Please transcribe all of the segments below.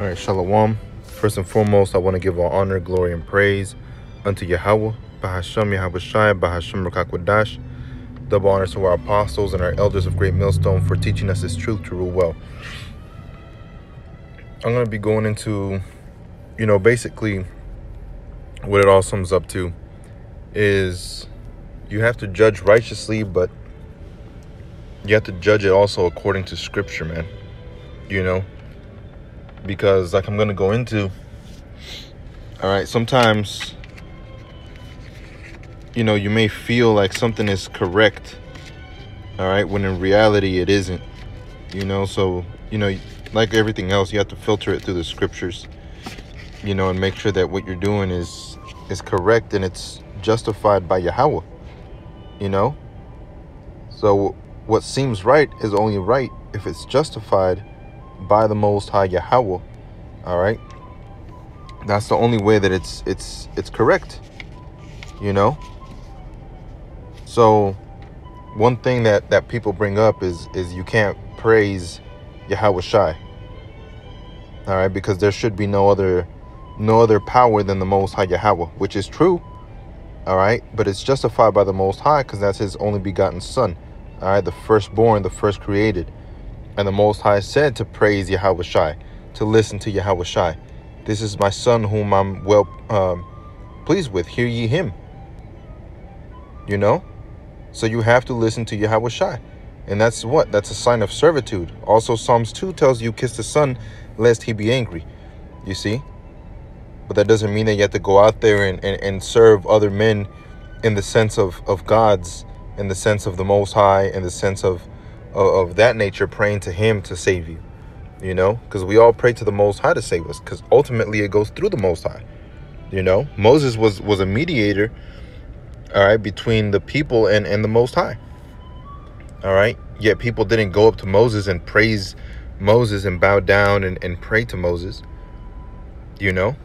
All right, Shalom. First and foremost, I want to give all honor, glory, and praise unto Yahweh, Bahasham Yahweh Shai, Bahasham Rakakwadash. Double honors to our apostles and our elders of Great Millstone for teaching us this truth to rule well. I'm going to be going into, you know, basically what it all sums up to is you have to judge righteously, but you have to judge it also according to scripture, man. You know, because like I'm going to go into all right, sometimes you know, you may feel like something is correct, all right, when in reality it isn't. You know, so, you know, like everything else, you have to filter it through the scriptures, you know, and make sure that what you're doing is is correct and it's justified by Yahweh, you know? So what seems right is only right if it's justified by the Most High Yahweh. All right, that's the only way that it's it's it's correct. You know. So, one thing that that people bring up is is you can't praise Yahweh Shai. All right, because there should be no other no other power than the Most High Yahweh, which is true. All right, but it's justified by the Most High because that's His only begotten Son. All right, the firstborn, the first created. And the Most High said to praise Yahweh Shai, to listen to Yahweh Shai. This is my son whom I'm well um, pleased with. Hear ye him. You know? So you have to listen to Yahweh Shai. And that's what? That's a sign of servitude. Also, Psalms 2 tells you, kiss the son, lest he be angry. You see? But that doesn't mean that you have to go out there and, and, and serve other men in the sense of, of God's, in the sense of the Most High, in the sense of of, of that nature, praying to Him to save you. You know, because we all pray to the Most High to save us, because ultimately it goes through the Most High. You know, Moses was was a mediator, all right, between the people and and the Most High. All right, yet people didn't go up to Moses and praise Moses and bow down and, and pray to Moses. You know,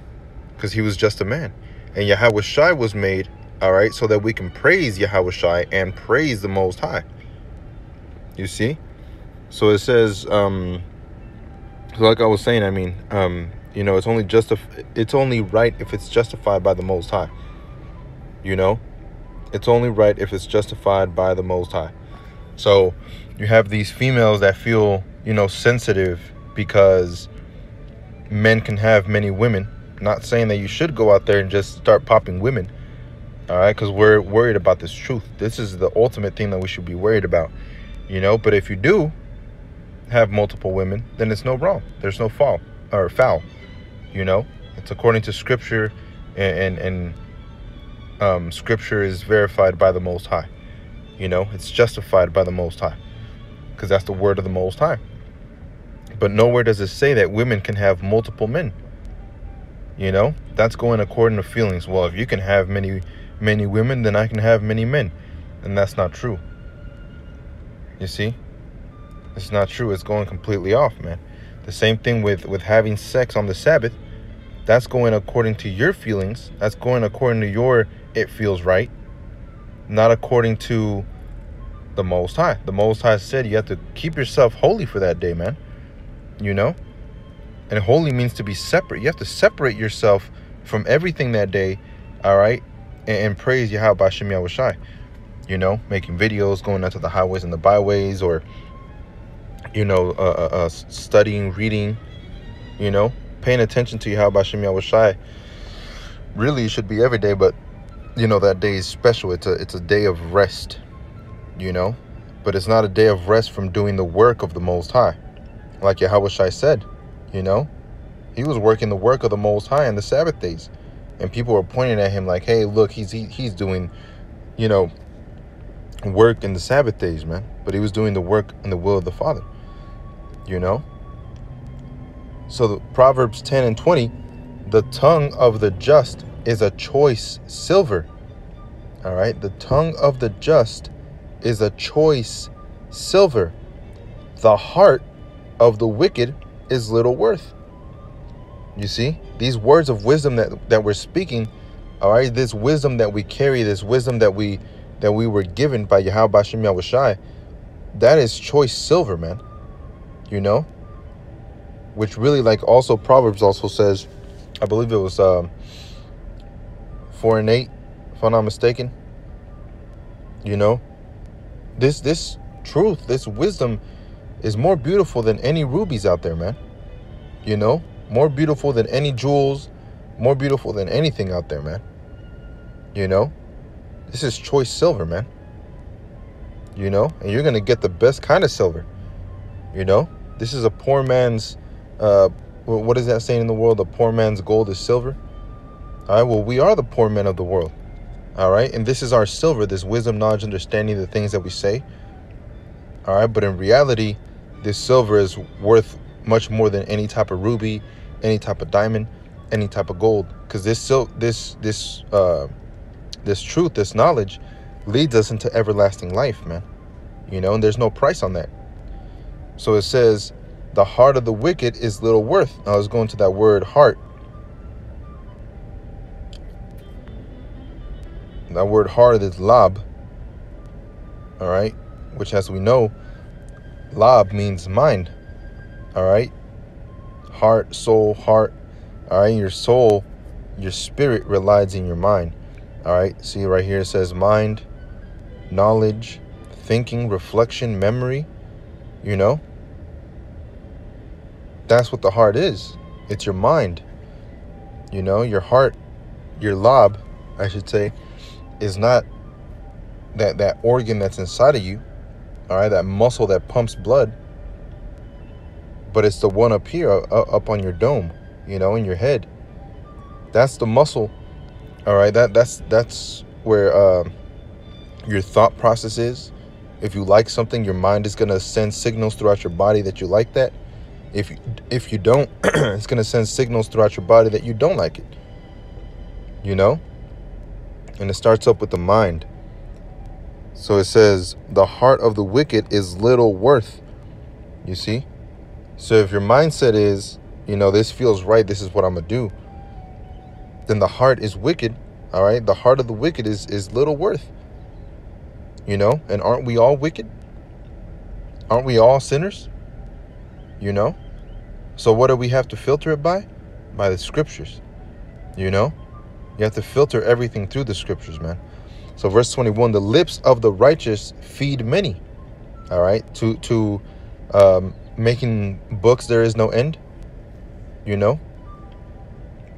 because he was just a man, and Yahweh Shai was made, all right, so that we can praise Yahweh Shai and praise the Most High. You see? So it says, um, so like I was saying, I mean, um, you know, it's only just it's only right if it's justified by the Most High. You know, it's only right if it's justified by the Most High. So you have these females that feel, you know, sensitive because men can have many women. Not saying that you should go out there and just start popping women. All right, because we're worried about this truth. This is the ultimate thing that we should be worried about you know but if you do have multiple women then it's no wrong. There's no foul or foul you know? It's according to scripture and and, and um, scripture is verified by the most high you know? It's justified by the most high because that's the word of the most high. But nowhere does it say that women can have multiple men you know? That's going according to feelings. Well if you can have many many women then i can have many men and that's not true you see? It's not true. It's going completely off, man. The same thing with, with having sex on the Sabbath. That's going according to your feelings. That's going according to your it feels right. Not according to the Most High. The Most High said you have to keep yourself holy for that day, man. You know? And holy means to be separate. You have to separate yourself from everything that day, all right? And, and praise Yahweh Bashem Yahushai you know, making videos, going out to the highways and the byways, or, you know, uh, uh, uh studying, reading, you know, paying attention to Yahweh Shem Yahushai. Really, should be every day, but, you know, that day is special. It's a, it's a day of rest, you know, but it's not a day of rest from doing the work of the Most High. Like Yahweh Shai said, you know, he was working the work of the Most High on the Sabbath days. And people were pointing at him like, hey, look, he's he, he's doing, you know, work in the Sabbath days, man. But he was doing the work in the will of the Father. You know? So the Proverbs 10 and 20, the tongue of the just is a choice silver. All right? The tongue of the just is a choice silver. The heart of the wicked is little worth. You see? These words of wisdom that, that we're speaking, all right, this wisdom that we carry, this wisdom that we that we were given by Yahweh Bashem Yahushai, that is choice silver, man. You know? which really like also Proverbs also says, I believe it was um, four and eight, if I'm not mistaken. You know, this this truth, this wisdom, is more beautiful than any rubies out there, man. You know, more beautiful than any jewels, more beautiful than anything out there, man. You know, this is choice silver, man. You know, and you're gonna get the best kind of silver. You know, this is a poor man's. Uh, what is that saying in the world? A poor man's gold is silver. All right. Well, we are the poor men of the world. All right, and this is our silver. This wisdom, knowledge, understanding, the things that we say. All right, but in reality, this silver is worth much more than any type of ruby, any type of diamond, any type of gold. Because this silk, this this uh, this truth, this knowledge, leads us into everlasting life, man. You know, and there's no price on that. So it says, the heart of the wicked is little worth. I was going to that word heart. That word heart is lab. All right, which as we know, lab means mind. All right, heart, soul, heart. All right, your soul, your spirit resides in your mind. All right, see right here it says mind, knowledge, thinking, reflection, memory, you know? That's what the heart is. It's your mind. You know, your heart, your lob, I should say, is not that that organ that's inside of you, all right, that muscle that pumps blood, but it's the one up here, uh, up on your dome, you know, in your head. That's the muscle all right, that that's that's where uh, your thought process is. If you like something, your mind is gonna send signals throughout your body that you like that. If you, if you don't, it's gonna send signals throughout your body that you don't like it. You know, and it starts up with the mind. So it says, the heart of the wicked is little worth. You see? So if your mindset is, you know, this feels right, this is what I'm going to do, then the heart is wicked. All right, the heart of the wicked is is little worth. You know, and aren't we all wicked? Aren't we all sinners? You know? So what do we have to filter it by? By the scriptures. You know? You have to filter everything through the scriptures, man. So verse 21, the lips of the righteous feed many. All right? To to um making books there is no end. You know?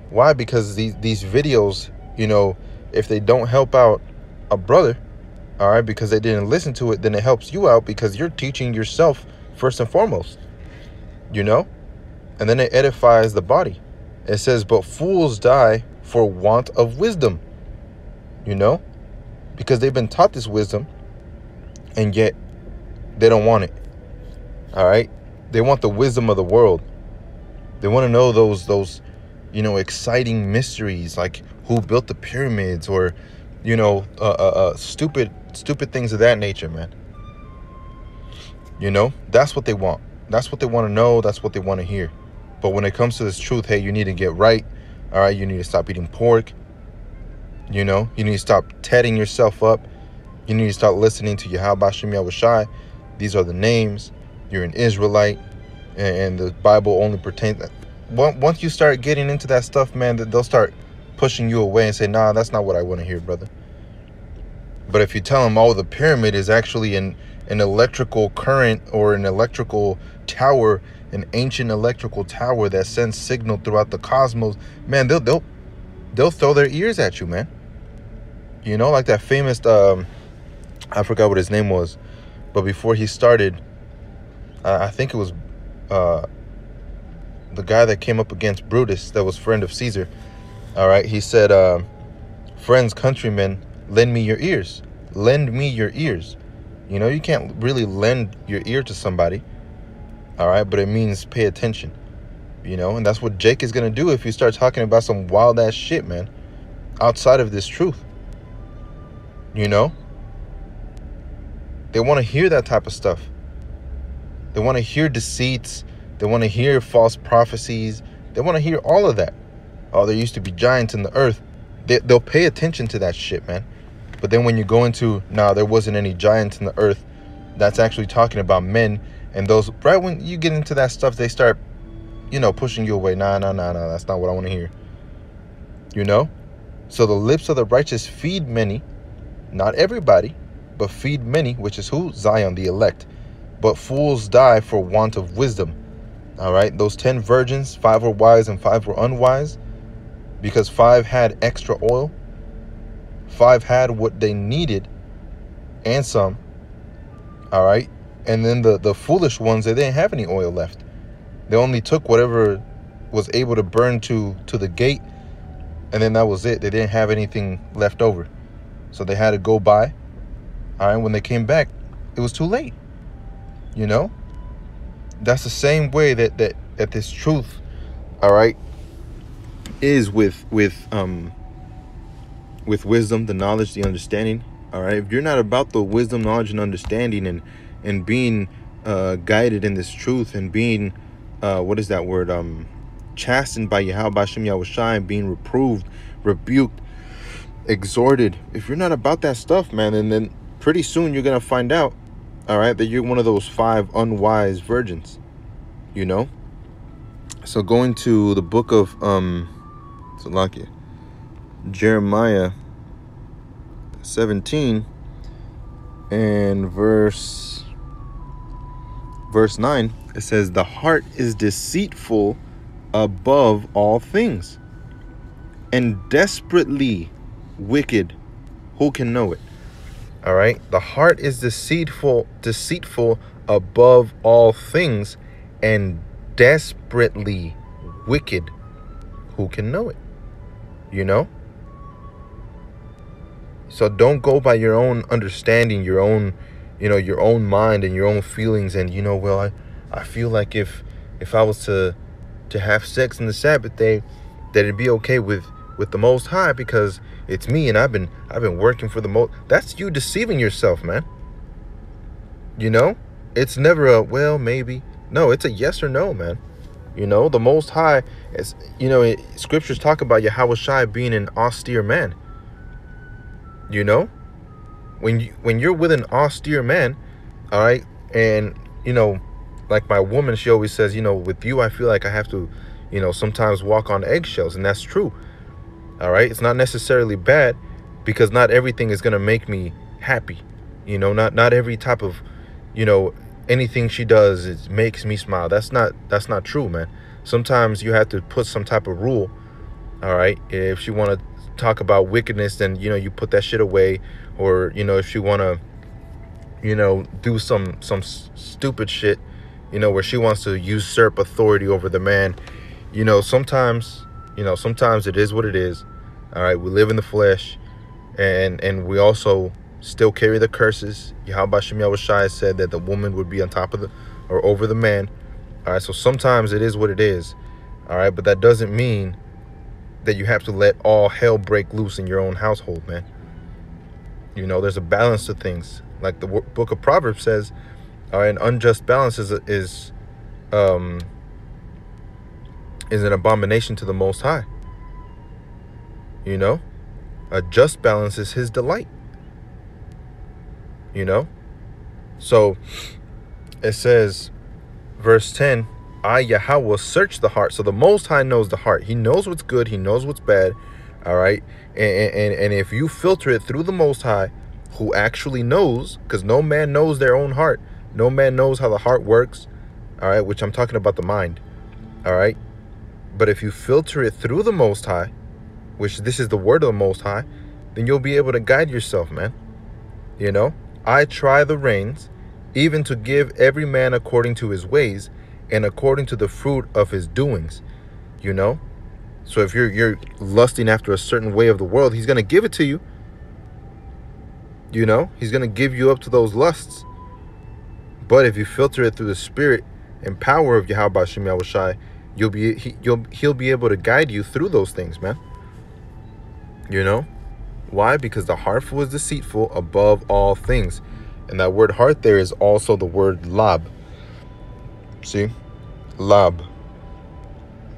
Why? Because these these videos, you know, if they don't help out a brother, all right, because they didn't listen to it, then it helps you out because you're teaching yourself first and foremost. You know? And then it edifies the body. It says, "But fools die for want of wisdom." You know? Because they've been taught this wisdom and yet they don't want it. All right? They want the wisdom of the world. They want to know those those you know, exciting mysteries like who built the pyramids or, you know, uh, uh, uh, stupid, stupid things of that nature, man. You know, that's what they want. That's what they want to know. That's what they want to hear. But when it comes to this truth, hey, you need to get right. All right, you need to stop eating pork. You know, you need to stop tedding yourself up. You need to start listening to Yahweh Shem Yahushai. These are the names. You're an Israelite, and the Bible only pertains once you start getting into that stuff, man, they'll start pushing you away and say, nah, that's not what I want to hear, brother. But if you tell them, oh, the pyramid is actually an, an electrical current or an electrical tower, an ancient electrical tower that sends signal throughout the cosmos, man, they'll they'll they'll throw their ears at you, man. You know, like that famous um I forgot what his name was, but before he started, uh, I think it was uh the guy that came up against Brutus, that was friend of Caesar. All right, he said, uh, "Friends, countrymen, lend me your ears. Lend me your ears." You know, you can't really lend your ear to somebody. All right, but it means pay attention. You know, and that's what Jake is gonna do if you start talking about some wild ass shit, man, outside of this truth. You know, they want to hear that type of stuff. They want to hear deceits they want to hear false prophecies. They want to hear all of that. Oh, there used to be giants in the earth. They, they'll pay attention to that shit, man. But then when you go into, now nah, there wasn't any giants in the earth, that's actually talking about men. And those, right when you get into that stuff, they start you know, pushing you away. Nah, nah, nah, nah. That's not what I want to hear. You know? So the lips of the righteous feed many, not everybody, but feed many, which is who? Zion, the elect. But fools die for want of wisdom. All right, those 10 virgins, five were wise and five were unwise because five had extra oil, five had what they needed and some. All right, and then the, the foolish ones, they didn't have any oil left. They only took whatever was able to burn to, to the gate, and then that was it. They didn't have anything left over. So they had to go by. All right, when they came back, it was too late. You know? That's the same way that that that this truth all right is with with um with wisdom the knowledge the understanding all right? If you're not about the wisdom knowledge and understanding and and being uh guided in this truth and being uh what is that word um chastened by Yahweh Bashem Yahushai and being reproved rebuked exhorted if you're not about that stuff man and then pretty soon you're gonna find out all right that you're one of those five unwise virgins you know? So going to the book of um Salakia, Jeremiah 17 and verse verse 9 it says the heart is deceitful above all things and desperately wicked. Who can know it all right. The heart is deceitful, deceitful above all things and desperately wicked. Who can know it? You know? So don't go by your own understanding, your own, you know, your own mind and your own feelings and you know, well, I I feel like if if I was to to have sex in the Sabbath day, that it'd be okay with with the most high because it's me and I've been I've been working for the most that's you deceiving yourself, man. You know? It's never a well, maybe. No, it's a yes or no, man. You know, the most high is you know, it, scriptures talk about Yahweh Shai being an austere man. You know? When you when you're with an austere man, all right, and you know, like my woman, she always says, you know, with you I feel like I have to, you know, sometimes walk on eggshells, and that's true all right? It's not necessarily bad because not everything is going to make me happy you know? Not not every type of you know anything she does it makes me smile. That's not that's not true man. Sometimes you have to put some type of rule all right? If she want to talk about wickedness then you know you put that shit away. Or you know if she want to you know do some some stupid shit you know where she wants to usurp authority over the man you know? Sometimes you know, sometimes it is what it is. All right, we live in the flesh, and and we also still carry the curses. Yahweh Shem Yahushai said that the woman would be on top of the or over the man. All right, so sometimes it is what it is. All right, but that doesn't mean that you have to let all hell break loose in your own household, man. You know, there's a balance to things. Like the book of Proverbs says, all right, an unjust balance is is um is an abomination to the Most High. You know, a just balance is His delight. You know, so it says, verse 10 I, Yahweh, will search the heart. So the Most High knows the heart. He knows what's good, He knows what's bad. All right. And, and, and if you filter it through the Most High, who actually knows, because no man knows their own heart, no man knows how the heart works. All right. Which I'm talking about the mind. All right. But if you filter it through the Most High, which this is the word of the Most High, then you'll be able to guide yourself, man. You know, I try the reins, even to give every man according to his ways and according to the fruit of his doings. You know, so if you're you're lusting after a certain way of the world, he's gonna give it to you. You know, he's gonna give you up to those lusts. But if you filter it through the spirit and power of Yahweh Shem Yahushai, you'll be he, you'll he'll be able to guide you through those things man. You know? Why? Because the heart was deceitful above all things. And that word heart there is also the word lab see? Lab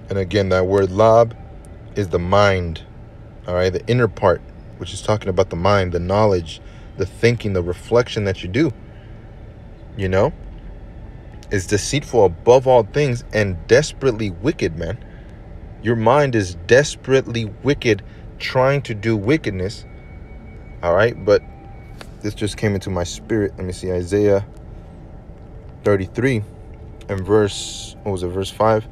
and again that word lab is the mind. All right? The inner part which is talking about the mind the knowledge the thinking the reflection that you do. You know is deceitful above all things and desperately wicked, man. Your mind is desperately wicked, trying to do wickedness. All right, but this just came into my spirit. Let me see Isaiah 33 and verse, what was it, verse 5?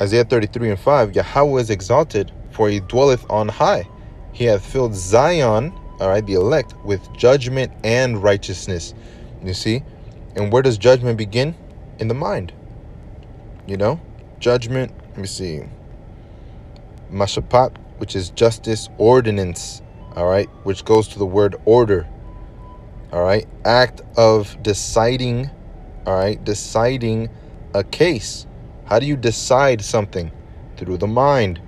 Isaiah 33 and 5 Yahweh is exalted, for he dwelleth on high. He hath filled Zion, all right, the elect, with judgment and righteousness. You see? And where does judgment begin? In the mind. You know? Judgment, let me see. Mashapat, which is justice, ordinance, all right, which goes to the word order. All right, act of deciding, all right, deciding a case. How do you decide something? Through the mind,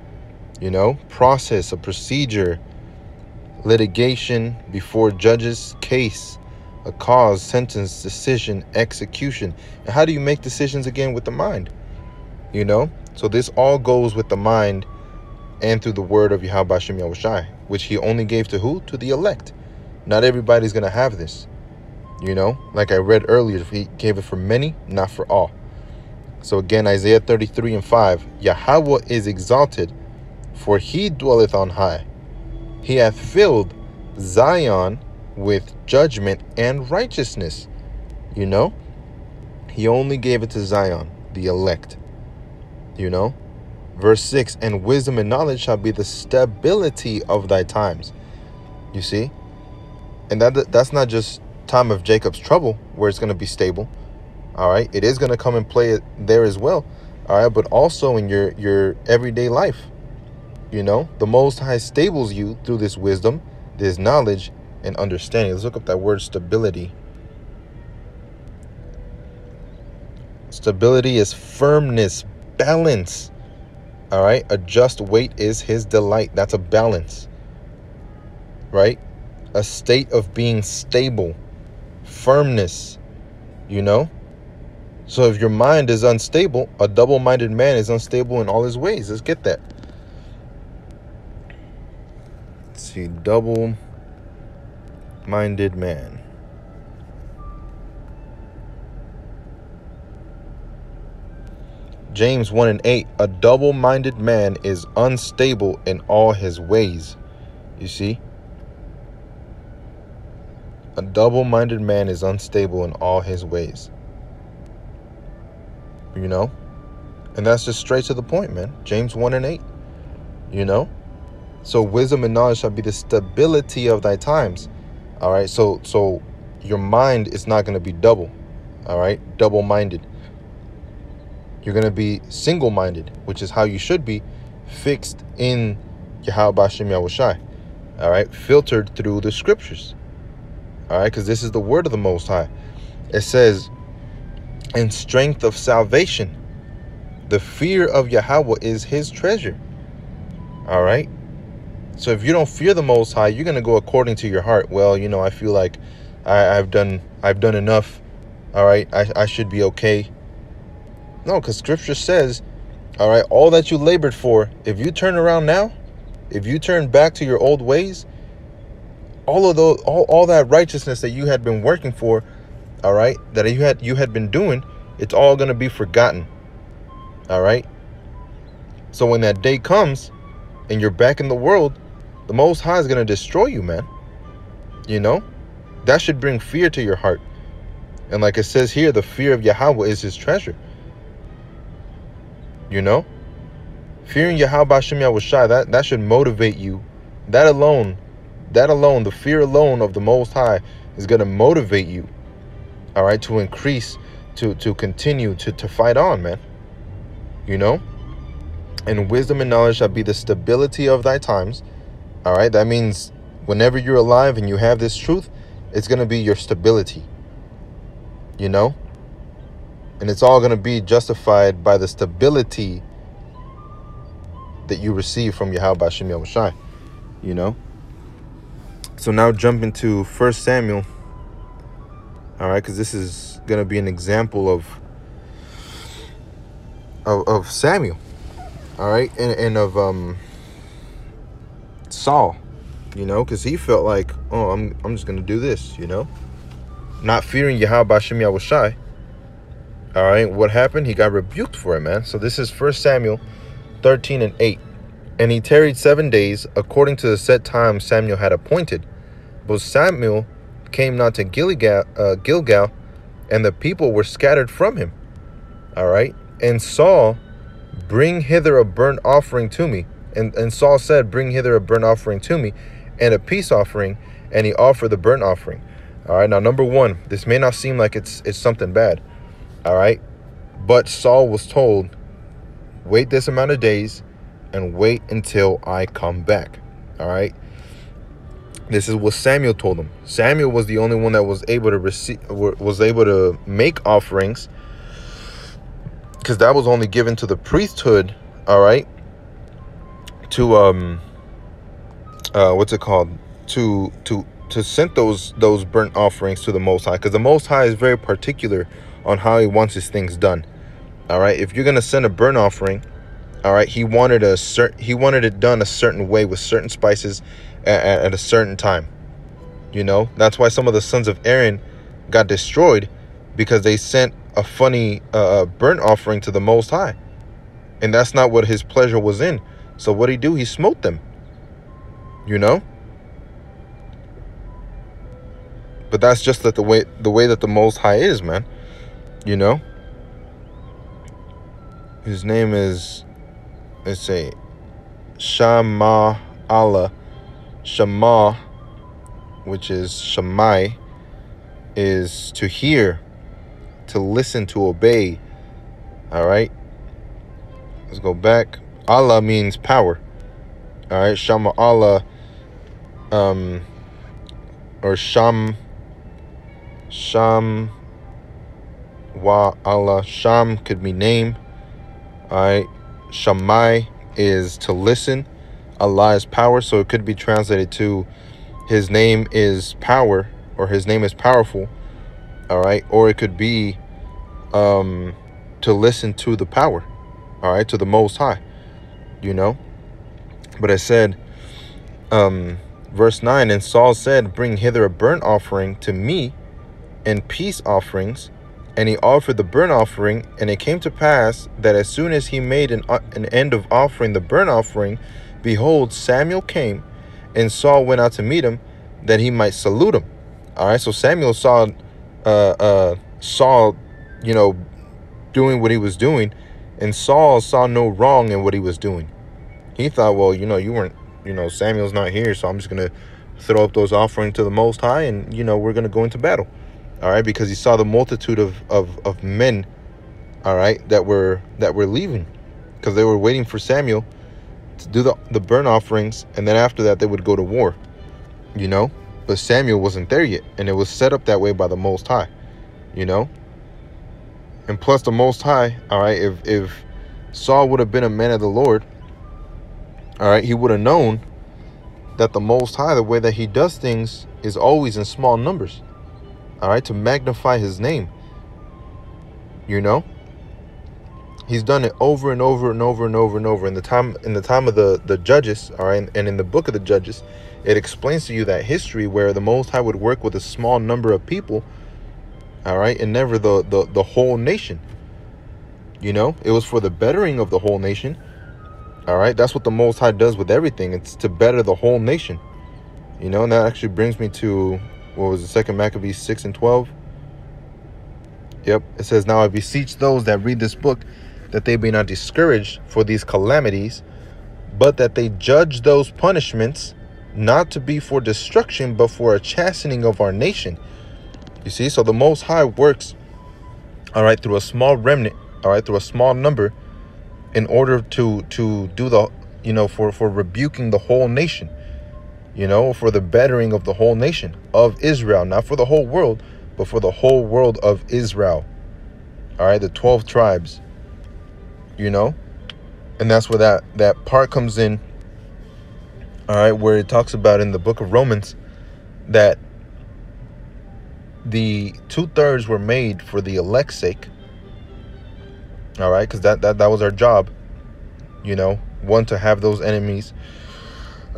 you know, process, a procedure, litigation before judges, case, a cause, sentence, decision, execution. And how do you make decisions again with the mind? You know? So this all goes with the mind and through the word of Yahweh Yahushai, which he only gave to who? To the elect. Not everybody's going to have this. You know, like I read earlier, he gave it for many, not for all. So again, Isaiah 33 and 5 Yahweh is exalted, for he dwelleth on high. He hath filled Zion with judgment and righteousness. You know, he only gave it to Zion, the elect. You know, verse 6 and wisdom and knowledge shall be the stability of thy times. You see? And that that's not just time of Jacob's trouble where it's going to be stable. All right? It is going to come and play there as well. All right? But also in your your everyday life. You know, the most high stables you through this wisdom, this knowledge and understanding. Let's look up that word stability. Stability is firmness, balance. All right. A just weight is his delight. That's a balance. Right? A state of being stable, firmness, you know? So if your mind is unstable, a double minded man is unstable in all his ways. Let's get that. Let's see, double minded man. James 1 and 8 A double minded man is unstable in all his ways. You see? A double minded man is unstable in all his ways. You know? And that's just straight to the point, man. James 1 and 8. You know? So wisdom and knowledge shall be the stability of thy times. All right. So so your mind is not going to be double. All right. Double minded. You're going to be single minded, which is how you should be, fixed in Yahweh Bashem Yahushai. All right. Filtered through the scriptures. All right. Because this is the word of the Most High. It says, in strength of salvation, the fear of Yahweh is his treasure. All right. So if you don't fear the Most High, you're gonna go according to your heart. Well, you know, I feel like I, have done I've done enough. All right, I, I should be okay. No, because Scripture says, all right, all that you labored for, if you turn around now, if you turn back to your old ways, all of those, all, all that righteousness that you had been working for, all right, that you had you had been doing, it's all gonna be forgotten. All right. So when that day comes, and you're back in the world, the Most High is going to destroy you, man. You know? That should bring fear to your heart. And like it says here, the fear of Yahweh is his treasure. You know? Fearing Yahweh Shem Yahushai, that, that should motivate you. That alone, that alone, the fear alone of the Most High is going to motivate you. All right, to increase, to to continue to to fight on, man. You know? And wisdom and knowledge shall be the stability of thy times all right. That means whenever you're alive and you have this truth, it's going to be your stability. You know? And it's all going to be justified by the stability that you receive from Yahweh Bashem Yahushai. You know? So now jump into First Samuel. All right, because this is going to be an example of, of of Samuel. All right, and, and of um Saul, you know, because he felt like, oh, I'm, I'm just going to do this, you know, not fearing Yahweh Bashem Yahushai, All right, what happened? He got rebuked for it, man. So this is First Samuel 13 and 8. And he tarried seven days, according to the set time Samuel had appointed. But Samuel came not to Gilgal, uh, Gilgal, and the people were scattered from him. All right. And Saul, bring hither a burnt offering to me. And, and Saul said, Bring hither a burnt offering to me, and a peace offering. And he offered the burnt offering. All right. Now, number one, this may not seem like it's it's something bad. All right. But Saul was told, wait this amount of days and wait until I come back. All right. This is what Samuel told him. Samuel was the only one that was able to receive, was able to make offerings, because that was only given to the priesthood. All right. To um, uh, what's it called? To to to send those those burnt offerings to the Most High, because the Most High is very particular on how He wants His things done. All right. If you're gonna send a burnt offering, all right, he wanted a certain he wanted it done a certain way with certain spices at, at a certain time. You know, that's why some of the sons of Aaron got destroyed because they sent a funny uh, uh, burnt offering to the Most High, and that's not what His pleasure was in. So what he do? He smote them. You know. But that's just that the way the way that the Most High is, man. You know. His name is let's say Shama Allah Shama which is Shamai is to hear to listen to obey all right let's go back Allah means power all right Shama Allah um or Sham Sham wa Allah Sham could be name all right Shammai is to listen. Allah is power, so it could be translated to his name is power or his name is powerful. All right, or it could be um to listen to the power. All right, to the most high. You know? But I said um verse 9 and Saul said, "Bring hither a burnt offering to me and peace offerings." And he offered the burnt offering, and it came to pass that as soon as he made an, uh, an end of offering the burnt offering, behold, Samuel came, and Saul went out to meet him, that he might salute him. All right, so Samuel saw uh, uh, Saul, you know, doing what he was doing, and Saul saw no wrong in what he was doing. He thought, well, you know, you weren't, you know, Samuel's not here, so I'm just gonna throw up those offerings to the Most High, and you know, we're gonna go into battle. All right? Because he saw the multitude of of, of men all right that were that were leaving. Because they were waiting for samuel to do the, the burnt offerings and then after that they would go to war you know? But samuel wasn't there yet and it was set up that way by the most high you know and plus the most high all right if if saul would have been a man of the lord all right he would have known that the most high the way that he does things is always in small numbers all right, to magnify his name. You know? He's done it over and over and over and over and over. In the time in the time of the the judges, all right, and in the book of the judges, it explains to you that history where the Most High would work with a small number of people, all right, and never the the, the whole nation. You know, it was for the bettering of the whole nation. All right, that's what the Most High does with everything. It's to better the whole nation. You know, and that actually brings me to what was the second Maccabees 6 and 12? Yep, it says, Now I beseech those that read this book that they be not discouraged for these calamities, but that they judge those punishments not to be for destruction, but for a chastening of our nation. You see, so the Most High works, all right, through a small remnant, all right, through a small number, in order to to do the, you know, for for rebuking the whole nation you know, for the bettering of the whole nation of Israel, not for the whole world, but for the whole world of Israel. All right, the 12 tribes, you know, and that's where that, that part comes in. All right, where it talks about in the book of Romans that the two thirds were made for the elect's sake. All right, because that, that that was our job, you know, one to have those enemies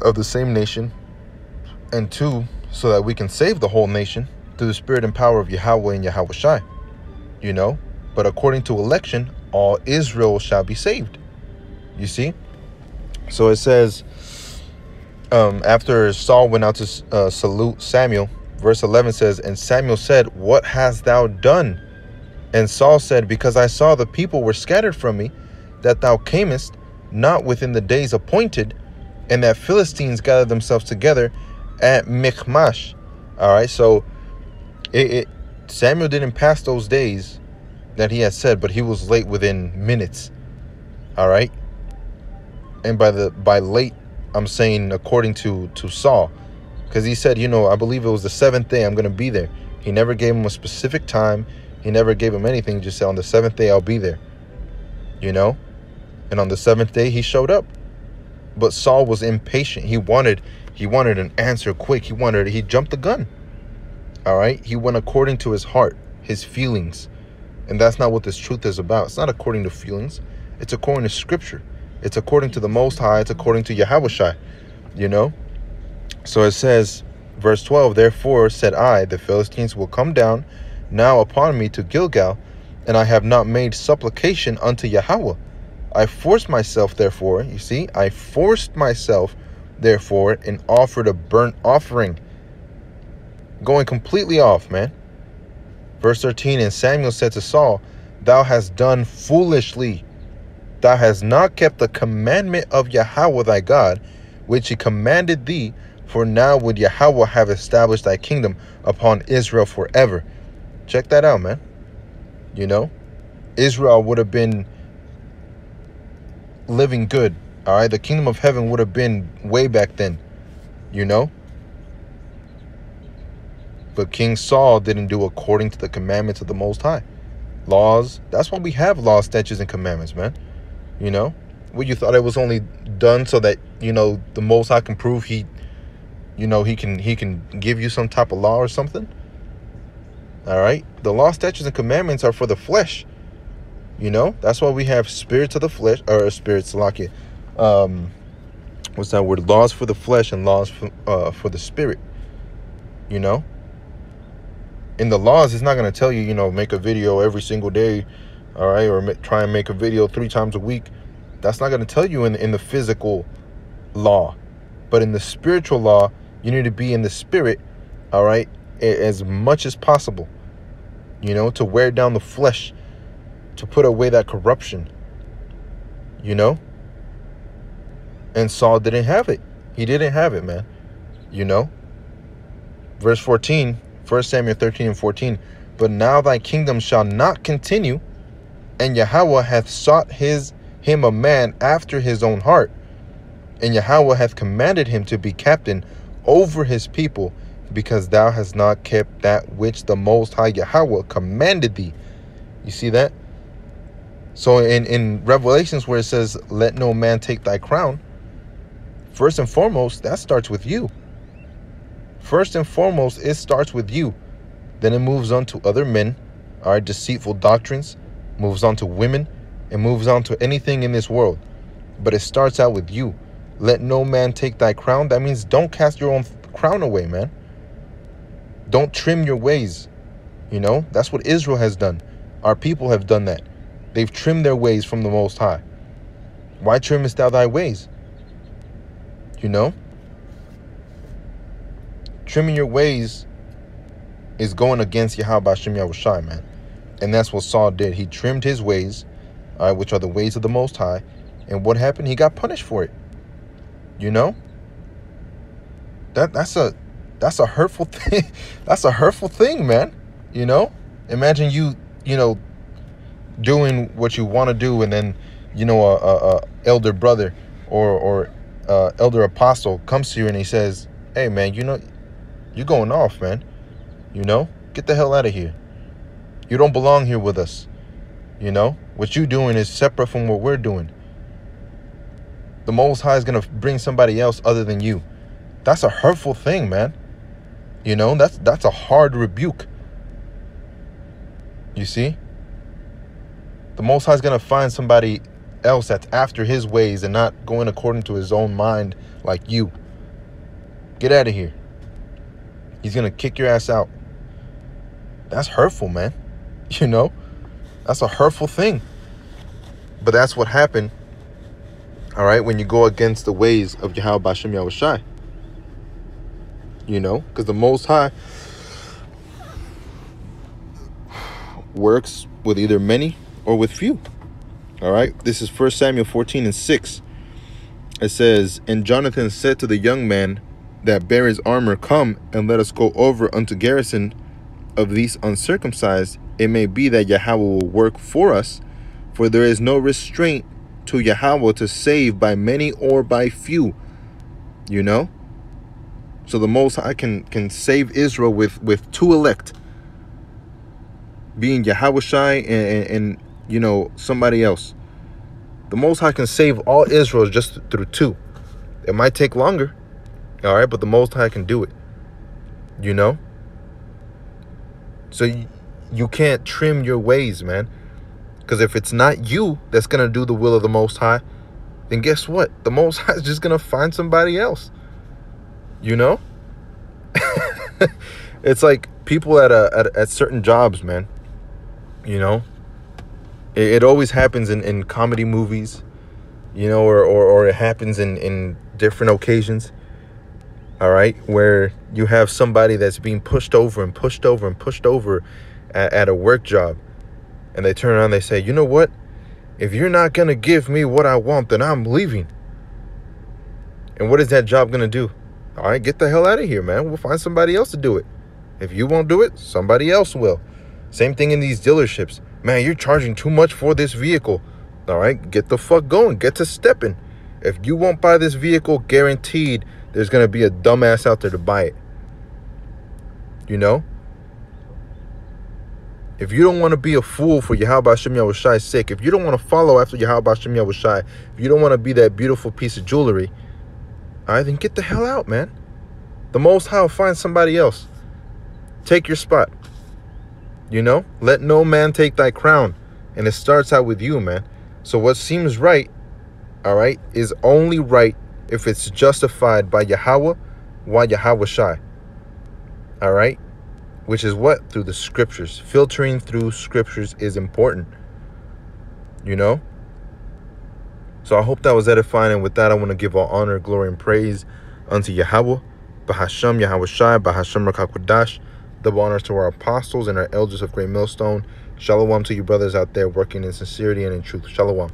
of the same nation and two, so that we can save the whole nation through the spirit and power of Yahweh and Yahweh Shai. You know? but according to election, all Israel shall be saved. You see? So it says, um, after Saul went out to uh, salute Samuel, verse 11 says, And Samuel said, What hast thou done? And Saul said, Because I saw the people were scattered from me, that thou camest not within the days appointed, and that Philistines gathered themselves together at Michmash. All right, so it, it Samuel didn't pass those days that he had said, but he was late within minutes. All right, and by the by late, I'm saying according to to Saul, because he said, you know, I believe it was the seventh day I'm going to be there. He never gave him a specific time. He never gave him anything. He just said on the seventh day I'll be there. You know, and on the seventh day he showed up. But Saul was impatient. He wanted he wanted an answer quick. He wanted he jumped the gun. All right? He went according to his heart, his feelings. And that's not what this truth is about. It's not according to feelings. It's according to scripture. It's according to the most high. It's according to Yahweh You know? So it says, verse 12, Therefore said I, the Philistines will come down now upon me to Gilgal, and I have not made supplication unto Yahweh. I forced myself, therefore, you see, I forced myself, therefore, and offered a burnt offering. Going completely off, man. Verse 13 And Samuel said to Saul, Thou hast done foolishly. Thou hast not kept the commandment of Yahweh thy God, which he commanded thee, for now would Yahweh have established thy kingdom upon Israel forever. Check that out, man. You know, Israel would have been living good. All right, the kingdom of heaven would have been way back then, you know. But King Saul didn't do according to the commandments of the Most High. Laws, that's why we have laws, statutes, and commandments, man. You know, what you thought it was only done so that, you know, the Most High can prove he, you know, he can he can give you some type of law or something. All right, the law, statutes, and commandments are for the flesh. You know, that's why we have spirits of the flesh, or spirits like it. Um, what's that word? Laws for the flesh and laws for, uh, for the spirit. You know, in the laws, it's not going to tell you, you know, make a video every single day, all right, or try and make a video three times a week. That's not going to tell you in in the physical law, but in the spiritual law, you need to be in the spirit, all right, as much as possible. You know, to wear down the flesh to put away that corruption. You know? And Saul didn't have it. He didn't have it, man. You know? Verse 14, 1 Samuel 13 and 14. But now thy kingdom shall not continue, and Yahweh hath sought his him a man after his own heart. And Yahweh hath commanded him to be captain over his people, because thou hast not kept that which the Most High Yahweh commanded thee. You see that? So in, in Revelations where it says, let no man take thy crown, first and foremost, that starts with you. First and foremost, it starts with you. Then it moves on to other men, our deceitful doctrines, moves on to women, and moves on to anything in this world. But it starts out with you. Let no man take thy crown. That means don't cast your own crown away, man. Don't trim your ways. You know, that's what Israel has done. Our people have done that. They've trimmed their ways from the Most High. Why trimmest thou thy ways? You know? Trimming your ways is going against Yahweh Hashem Yahushai, man. And that's what Saul did. He trimmed his ways, all right, which are the ways of the Most High. And what happened? He got punished for it. You know? That that's a that's a hurtful thing. that's a hurtful thing, man. You know? Imagine you, you know, doing what you want to do and then you know a, a, a elder brother or or uh, elder apostle comes to you and he says hey man you know you're going off man you know get the hell out of here you don't belong here with us you know what you're doing is separate from what we're doing the most high is going to bring somebody else other than you that's a hurtful thing man you know that's that's a hard rebuke you see the Most High is going to find somebody else that's after his ways and not going according to his own mind like you. Get out of here. He's going to kick your ass out. That's hurtful, man. You know? That's a hurtful thing. But that's what happened. All right, when you go against the ways of Yahweh Bashem Yahushai. You know, because the Most High works with either many or with few. All right, this is First Samuel 14 and 6. It says, And Jonathan said to the young man that bare his armor, Come and let us go over unto garrison of these uncircumcised. It may be that Yahweh will work for us, for there is no restraint to Yahweh to save by many or by few. You know? So the Most High can, can save Israel with, with two elect, being Yahweh Shai and, and, and, you know, somebody else. The Most High can save all Israel just through two. It might take longer, all right, but the Most High can do it. You know? So you, you can't trim your ways, man. Because if it's not you that's going to do the will of the Most High, then guess what? The Most High is just going to find somebody else. You know? it's like people at, a, at, at certain jobs, man. You know? It, it always happens in, in comedy movies, you know, or, or, or it happens in, in different occasions. All right? Where you have somebody that's being pushed over and pushed over and pushed over at, at a work job and they turn around they say, you know what? If you're not going to give me what I want, then I'm leaving. And what is that job going to do? All right, get the hell out of here, man. We'll find somebody else to do it. If you won't do it, somebody else will. Same thing in these dealerships. Man, you're charging too much for this vehicle. All right, get the fuck going. Get to stepping. If you won't buy this vehicle, guaranteed there's going to be a dumbass out there to buy it. You know? If you don't want to be a fool for Yahweh Hashem Yahushai's sake, if you don't want to follow after Yahweh Hashem Yahushai, if you don't want to be that beautiful piece of jewelry, all right, then get the hell out, man. The Most High will find somebody else. Take your spot. You know? Let no man take thy crown. And it starts out with you, man. So what seems right, all right, is only right if it's justified by Yahweh, why Yahweh Shai. All right? Which is what? Through the scriptures. Filtering through scriptures is important. You know? So I hope that was edifying. And with that, I want to give all honor, glory, and praise unto Yahweh, Bahasham, Yahweh Shai, Bahasham Rakakwadash. Double honors to our apostles and our elders of Great Millstone. Shalom to you brothers out there working in sincerity and in truth. Shalom.